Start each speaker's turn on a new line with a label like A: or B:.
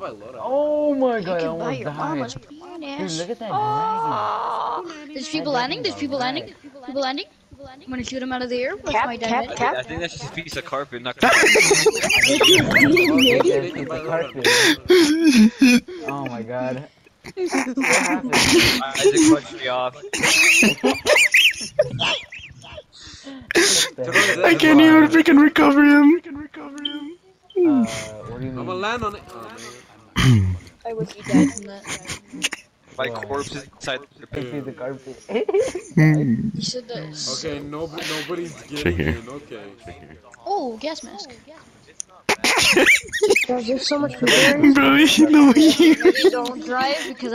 A: buy a loadout.
B: Oh my god, I
C: can buy
B: almost
C: your mama's
B: died. Dude,
C: penis.
B: look at that
C: Oh. There's people
B: That
C: landing. There's
B: dragon's
C: people
B: a
C: landing. People landing. I'm gonna shoot him out of the air with
D: Cap,
C: my
D: cap,
C: diamond.
D: cap.
E: I think that's just a piece of carpet, not
B: dragon.
A: They
B: Okay,
A: can
B: it's
A: buy
B: a
A: a
B: carpet. Oh my god. What happened?
E: Isaac punched me off.
F: I can't even freaking recover him.
B: Uh, what do you
A: I'm gonna land on it. Oh, man.
C: I wish you died from that.
E: My
B: Wow.
E: corpse is inside the
B: I the carpet.
C: You said that.
A: Uh, okay, no, nobody's
F: Check
A: getting
F: here.
A: in. Okay.
C: Oh, gas mask.
D: Oh, Guys, there's so much.
F: Bro, you know you.
C: Don't drive because